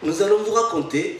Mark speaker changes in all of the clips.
Speaker 1: Nous allons vous raconter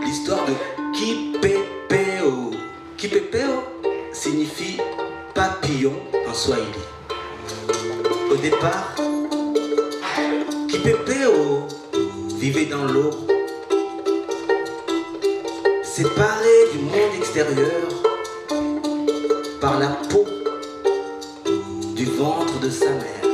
Speaker 1: l'histoire de Kipepeo. Kipepeo signifie papillon en Swahili. Au départ, Kipepeo vivait dans l'eau, séparé du monde extérieur par la peau du ventre de sa mère.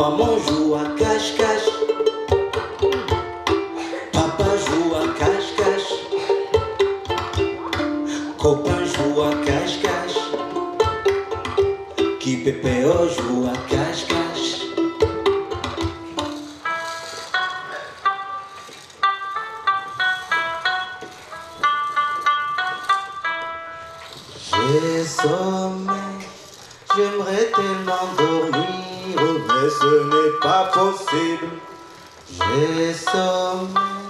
Speaker 1: Maman joue à cache-cache. Papa joue à cache-cache. Copain joue à cache-cache. Kipepeo joue à cache-cache. J'ai sommeil, j'aimerais tellement dormir, mais ce n'est pas possible. J'ai sommeil,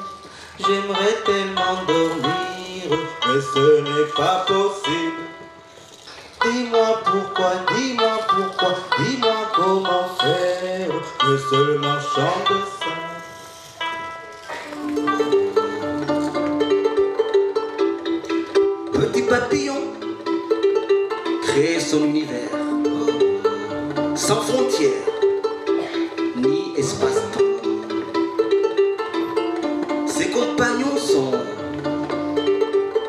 Speaker 1: j'aimerais tellement dormir, mais ce n'est pas possible. Dis-moi pourquoi, dis-moi pourquoi, dis-moi comment faire, le seul marchand de ça. Petit papillon créer son univers sans frontières espace-temps. Ses compagnons sont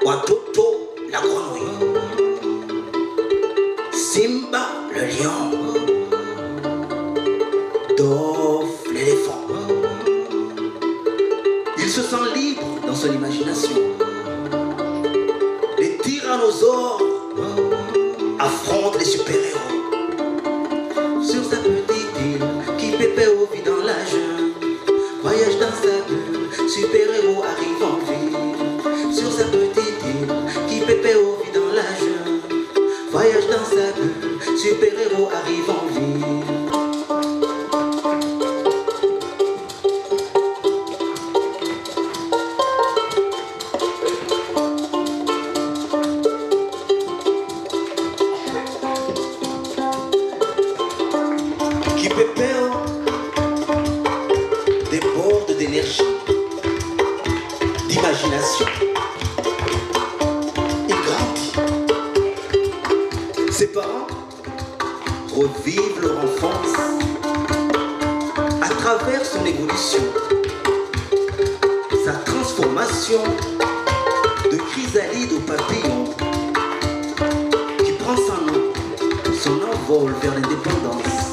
Speaker 1: Watoto la grenouille, Simba le lion, Dove l'éléphant. Il se sent libre dans son imagination. Les tyrannosaures affronte les super-héros. Pépéo vit dans la jungle, voyage dans sa bulle, super-héros arrive en ville. qui pépère déborde d'énergie, d'imagination. Revivent leur enfance à travers son évolution, sa transformation de chrysalide au papillon qui prend son nom, son envol vers l'indépendance